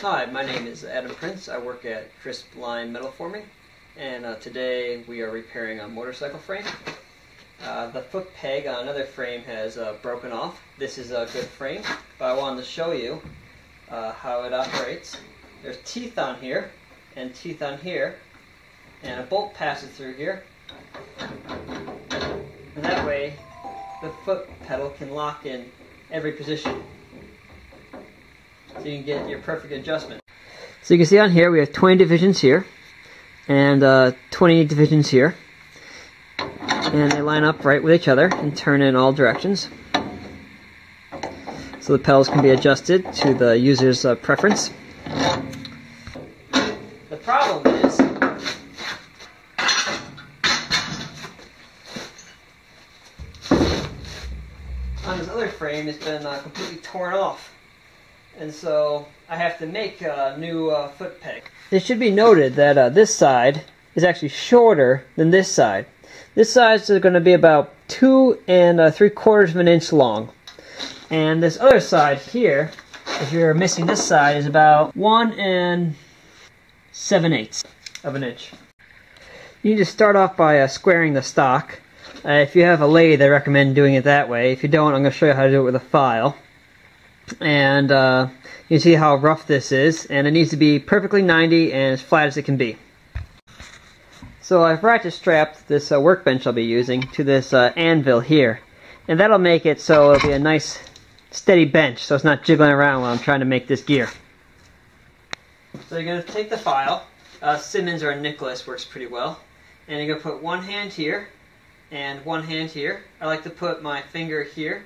Hi, my name is Adam Prince. I work at Crisp Line Metal Forming, and uh, today we are repairing a motorcycle frame. Uh, the foot peg on another frame has uh, broken off. This is a good frame, but I wanted to show you uh, how it operates. There's teeth on here, and teeth on here, and a bolt passes through here. And that way, the foot pedal can lock in every position. So you can get your perfect adjustment. So you can see on here we have 20 divisions here and uh, 20 divisions here. And they line up right with each other and turn in all directions. So the pedals can be adjusted to the user's uh, preference. The problem is on this other frame it's been uh, completely torn off and so I have to make a new uh, foot peg. It should be noted that uh, this side is actually shorter than this side. This side is going to be about two and uh, three quarters of an inch long. And this other side here, if you're missing this side, is about one and seven eighths of an inch. You need to start off by uh, squaring the stock. Uh, if you have a lathe, I recommend doing it that way. If you don't, I'm going to show you how to do it with a file and uh, you see how rough this is and it needs to be perfectly 90 and as flat as it can be. So I've practice strapped this uh, workbench I'll be using to this uh, anvil here and that'll make it so it'll be a nice steady bench so it's not jiggling around while I'm trying to make this gear. So you're going to take the file, uh, Simonds or Nicholson works pretty well, and you're going to put one hand here and one hand here. I like to put my finger here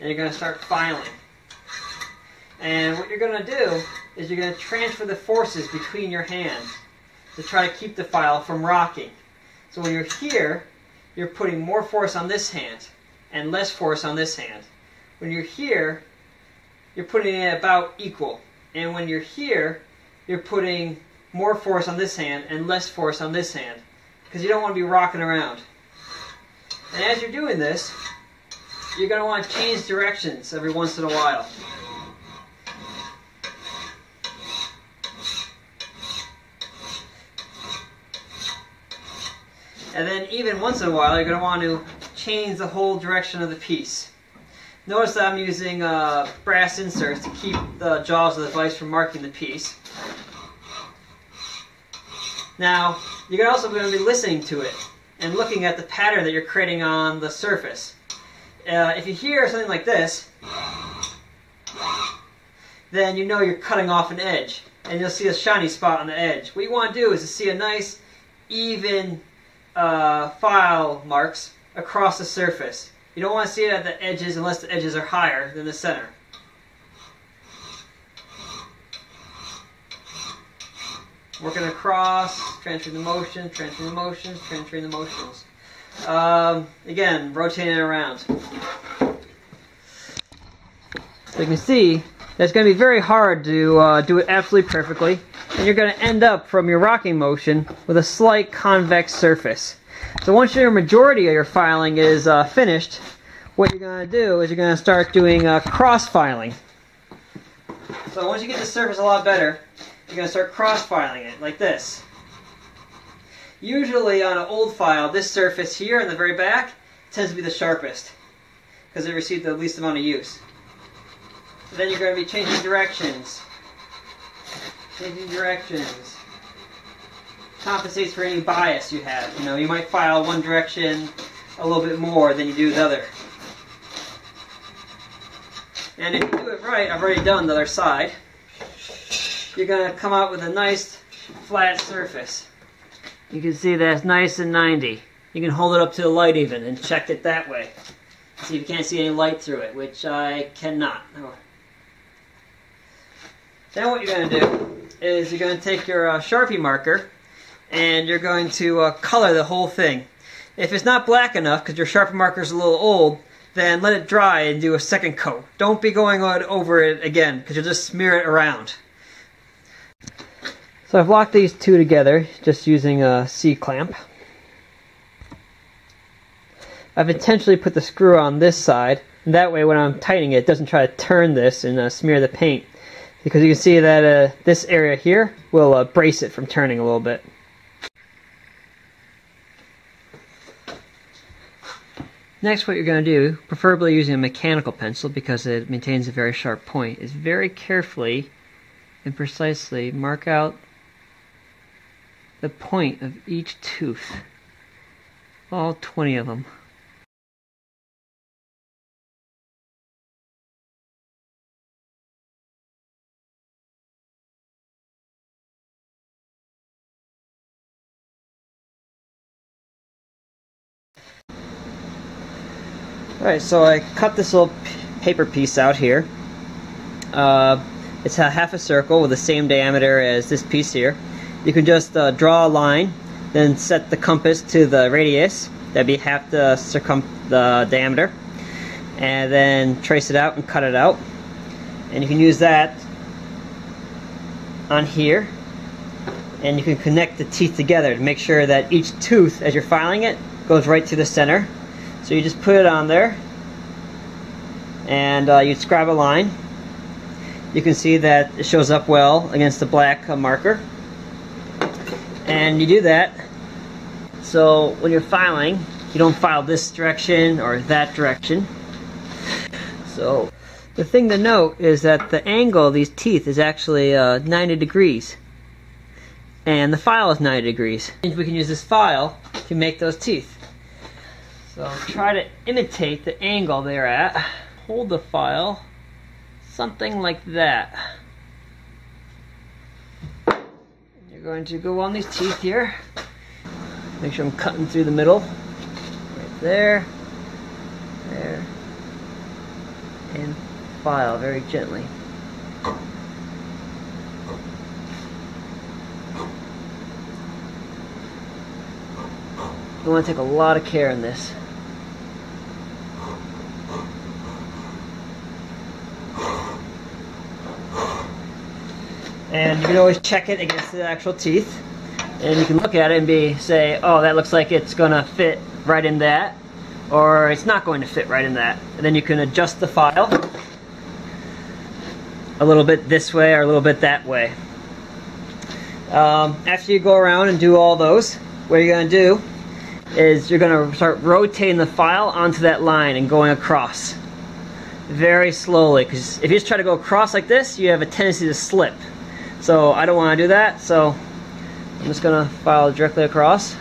and you're going to start filing. And what you're going to do is you're going to transfer the forces between your hands to try to keep the file from rocking. So when you're here, you're putting more force on this hand and less force on this hand. When you're here, you're putting it about equal. And when you're here, you're putting more force on this hand and less force on this hand because you don't want to be rocking around. And as you're doing this, you're going to want to change directions every once in a while. And then even once in a while, you're going to want to change the whole direction of the piece. Notice that I'm using uh, brass inserts to keep the jaws of the vise from marking the piece. Now, you're also going to be listening to it and looking at the pattern that you're creating on the surface. Uh, if you hear something like this, then you know you're cutting off an edge, and you'll see a shiny spot on the edge. What you want to do is to see a nice, even uh, file marks across the surface. You don't want to see it at the edges unless the edges are higher than the center. Working across, transferring the motions, transferring the motions, transferring the motions. Um, again, rotating around. So you can see, that's going to be very hard to uh, do it absolutely perfectly and you're going to end up from your rocking motion with a slight convex surface. So once your majority of your filing is uh, finished, what you're going to do is you're going to start doing uh, cross filing. So once you get the surface a lot better, you're going to start cross filing it like this. Usually on an old file, this surface here in the very back tends to be the sharpest because it received the least amount of use. So then you're going to be changing directions changing directions. Compensates for any bias you have. You know, you might file one direction a little bit more than you do the other. And if you do it right, I've already done the other side, you're going to come out with a nice flat surface. You can see that's nice and 90. You can hold it up to the light even and check it that way. See if you can't see any light through it, which I cannot. Then what you're going to do is you're going to take your uh, Sharpie marker and you're going to uh, color the whole thing. If it's not black enough, because your Sharpie marker is a little old, then let it dry and do a second coat. Don't be going on over it again, because you'll just smear it around. So I've locked these two together, just using a C-clamp. I've intentionally put the screw on this side, and that way when I'm tightening it, it doesn't try to turn this and uh, smear the paint. Because you can see that uh, this area here will uh, brace it from turning a little bit. Next what you're going to do, preferably using a mechanical pencil because it maintains a very sharp point, is very carefully and precisely mark out the point of each tooth. All 20 of them. Alright, so I cut this little paper piece out here. Uh, it's a half a circle with the same diameter as this piece here. You can just uh, draw a line, then set the compass to the radius. That'd be half the circum the diameter. And then trace it out and cut it out. And you can use that on here. And you can connect the teeth together to make sure that each tooth, as you're filing it, goes right to the center. So you just put it on there and uh, you scribe a line. You can see that it shows up well against the black uh, marker. And you do that so when you're filing, you don't file this direction or that direction. So the thing to note is that the angle of these teeth is actually uh, 90 degrees. And the file is 90 degrees. And we can use this file to make those teeth. So try to imitate the angle they're at. Hold the file something like that. You're going to go on these teeth here. Make sure I'm cutting through the middle. Right there. There. And file very gently. You want to take a lot of care in this. And you can always check it against the actual teeth. And you can look at it and be say, oh, that looks like it's going to fit right in that. Or it's not going to fit right in that. And then you can adjust the file a little bit this way or a little bit that way. Um, after you go around and do all those, what you're to do is you're going to start rotating the file onto that line and going across very slowly because if you just try to go across like this you have a tendency to slip so I don't want to do that, so I'm just going to file directly across.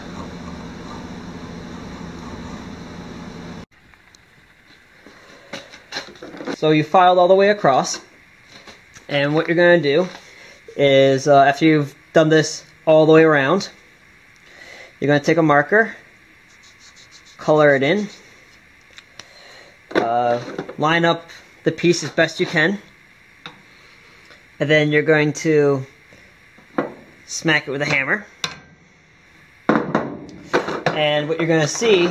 So you filed all the way across, and what you're going to do is, uh, after you've done this all the way around, you're going to take a marker, color it in, uh, line up the piece as best you can, and then you're going to smack it with a hammer. And what you're going to see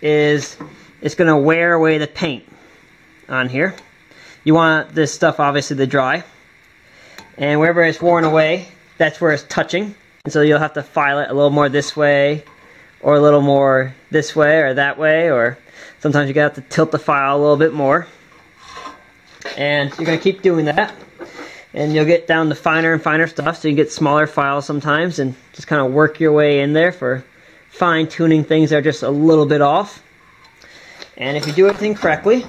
is it's going to wear away the paint on here. You want this stuff obviously to dry. And wherever it's worn away, that's where it's touching. And so you'll have to file it a little more this way, or a little more this way or that way, or sometimes you have to tilt the file a little bit more. And you're going to keep doing that and you'll get down to finer and finer stuff so you get smaller files sometimes and just kind of work your way in there for fine tuning things that are just a little bit off. And if you do everything correctly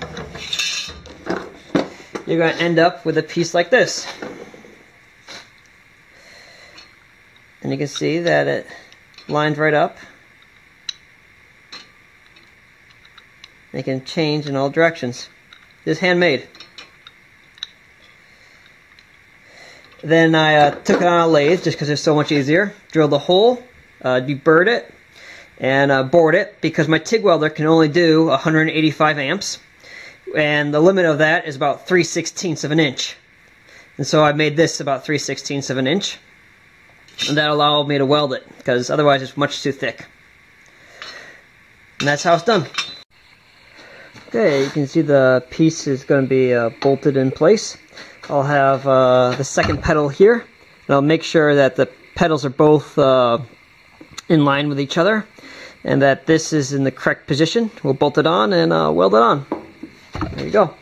you're going to end up with a piece like this. And you can see that it lines right up. They can change in all directions. This is handmade Then I uh, took it on a lathe just because it's so much easier. Drilled a hole, uh, deburred it, and uh, bored it because my TIG welder can only do 185 amps. And the limit of that is about 3 16ths of an inch. And so I made this about 3 16ths of an inch. And that allowed me to weld it because otherwise it's much too thick. And that's how it's done. Okay, you can see the piece is going to be uh, bolted in place. I'll have uh, the second pedal here, and I'll make sure that the pedals are both uh, in line with each other, and that this is in the correct position. We'll bolt it on and uh, weld it on. There you go.